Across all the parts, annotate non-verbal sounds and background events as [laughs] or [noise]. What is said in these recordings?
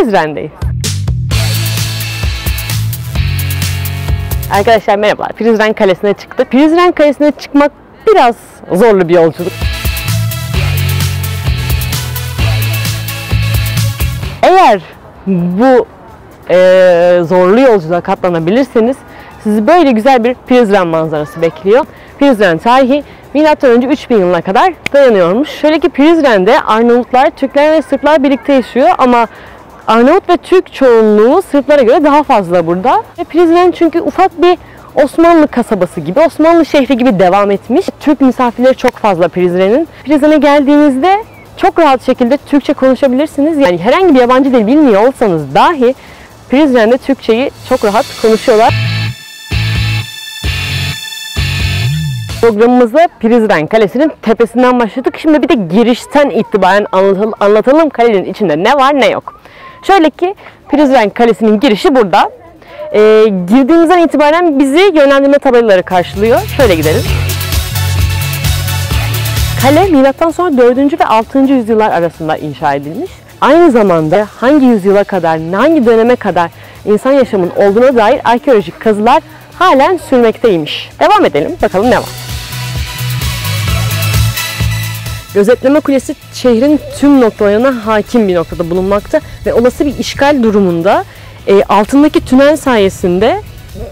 Prizren'deyiz. Arkadaşlar merhabalar. Prizren Kalesi'ne çıktık. Prizren Kalesi'ne çıkmak biraz zorlu bir yolculuk. Eğer bu eee, zorlu yolculuğa katlanabilirseniz sizi böyle güzel bir Prizren manzarası bekliyor. Prizren tarihi M.Ö. 3000 yılına kadar dayanıyormuş. Şöyle ki Prizren'de Arnavutlar, Türkler ve Sırplar birlikte yaşıyor ama Arnavut ve Türk çoğunluğu Sırplara göre daha fazla burada. Ve Prizren çünkü ufak bir Osmanlı kasabası gibi, Osmanlı şehri gibi devam etmiş. Türk misafirleri çok fazla Prizren'in. Prizren'e geldiğinizde çok rahat şekilde Türkçe konuşabilirsiniz. Yani herhangi bir yabancı dil bilmiyor olsanız dahi Prizren'de Türkçeyi çok rahat konuşuyorlar. Programımıza Prizren Kalesi'nin tepesinden başladık. Şimdi bir de girişten itibaren anlatalım, anlatalım kalenin içinde ne var ne yok. Şöyle ki Prizren Kalesi'nin girişi burada. Ee, girdiğimizden itibaren bizi yönlendirme tabelaları karşılıyor. Şöyle gidelim. Kale milattan sonra 4. ve 6. yüzyıllar arasında inşa edilmiş. Aynı zamanda hangi yüzyıla kadar, hangi döneme kadar insan yaşamının olduğuna dair arkeolojik kazılar halen sürmekteymiş. Devam edelim bakalım ne var. Gözetleme kulesi şehrin tüm noktalarına hakim bir noktada bulunmakta ve olası bir işgal durumunda e, altındaki tünel sayesinde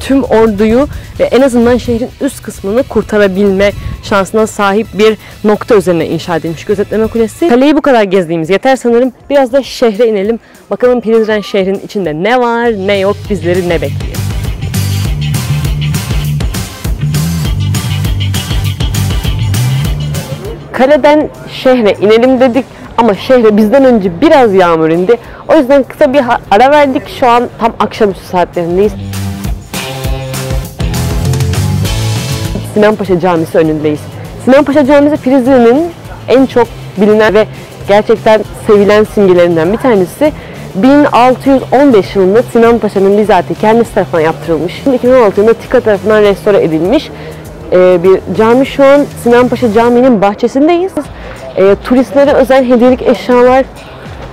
tüm orduyu ve en azından şehrin üst kısmını kurtarabilme şansına sahip bir nokta üzerine inşa edilmiş gözetleme kulesi. Kaleyi bu kadar gezdiğimiz yeter sanırım. Biraz da şehre inelim. Bakalım Prizren şehrin içinde ne var ne yok bizleri ne bekliyor. Kaleden şehre inelim dedik ama şehre bizden önce biraz yağmur indi. O yüzden kısa bir ara verdik. Şu an tam akşamüstü saatlerindeyiz. Sinanpaşa Camisi önündeyiz. Sinanpaşa Camisi Prizren'in en çok bilinen ve gerçekten sevilen simgelerinden bir tanesi. 1615 yılında Sinan Paşa'nın bizatihi kendisi tarafından yaptırılmış. 2016 yılında TİKA tarafından restore edilmiş ee, bir cami. Şu an Sinan Paşa Camii'nin bahçesindeyiz. Ee, turistlere özel hediyelik eşyalar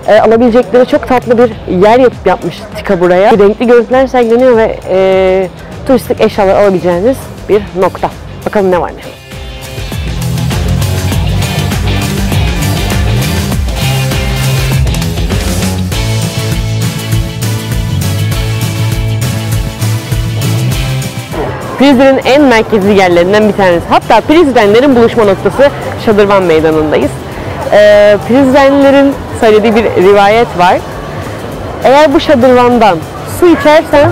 e, alabilecekleri çok tatlı bir yer yapıp yapmış TİKA buraya. Renkli görüntüler sergileniyor ve e, turistik eşyalar alabileceğiniz bir nokta. Bakalım ne var ne. yok. Prizren'in en merkezi yerlerinden bir tanesi. Hatta Prizrenlerin buluşma noktası Şadırvan Meydanı'ndayız. Ee, Prizrenlerin söylediği bir rivayet var. Eğer bu şadırvandan su içersen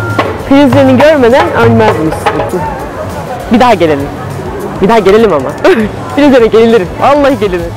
Prizren'i görmeden ölmezmişsin. Bir daha gelelim. Bir daha gelelim ama. [laughs] Prizren'e gelilir. Vallahi gelilir.